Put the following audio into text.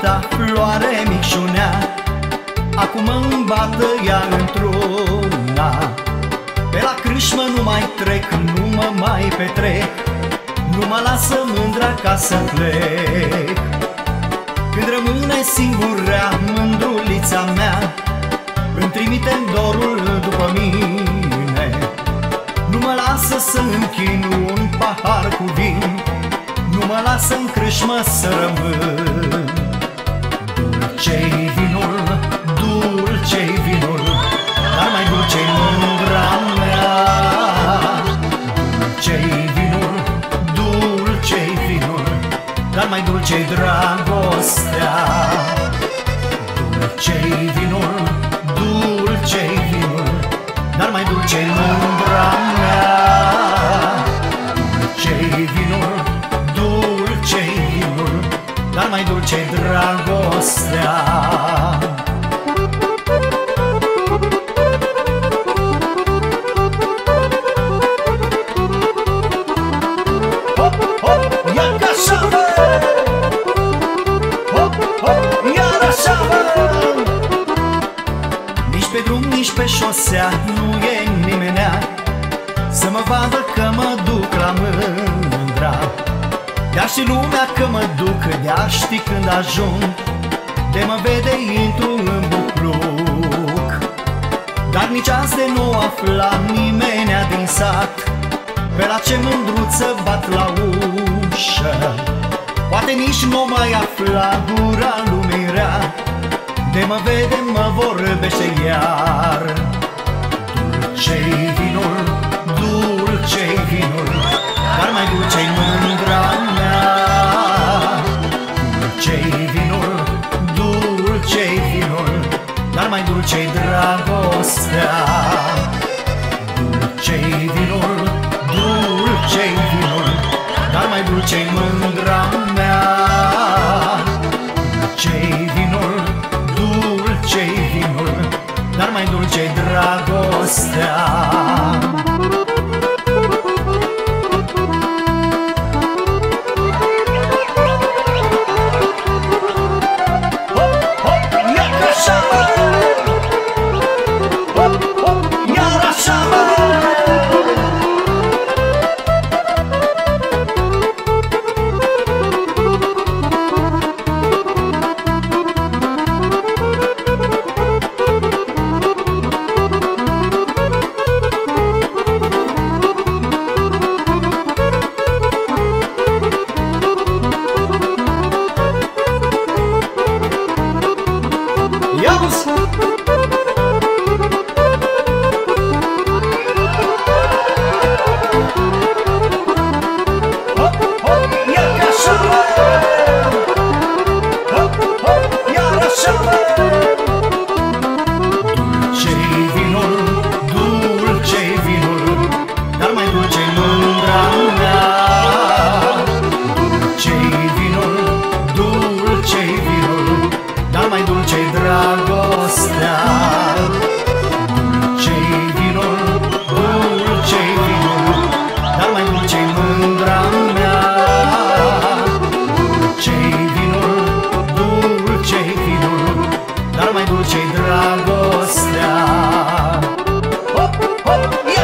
ta, floare micșunea. Acum îmi bată ea într-una Pe la crâșmă nu mai trec, nu mă mai petrec. Nu mă lasă mândra ca să plec. Când rămâne singurea mândrulița mea Îmi trimite dorul după mine. Nu mă lasă să închinu un pahar cu vin Nu mă lasă în crâșmă să rămân Dulce-i vinul, dulce-i vinul Dar mai dulce-i mândra mea. Dulce-i vinul, dulce-i vinul Dar mai dulce-i dragostea. Dulce-i vinul, dulce-i vinul Dar mai dulce-i mândra Dar mai dulce-i dragostea Hop, hop, ia ca așa, bă! Hop, hop, iar așa, bă! Nici pe drum, nici pe șosea nu e nimenea Să mă vadă Ia și lumea că mă duc, ea știi când ajung. De mă vede, intru în bucluc. Dar nici azi de nu afla nimenea din sat. Pe la ce mândruță bat la ușă. Poate nici nu mai afla gura lumii rea. De mă vede, mă vorbește iar. Dulce-i vinul, dulce-i vinul Dar mai dulce-i Dar mai dulce-i dragostea Dulce-i vinul, dulce-i vinul. Dar mai dulce-i mândra mea Dulce-i vinul, dulce-i vinul. Dar mai dulce-i dragostea Ia Oh,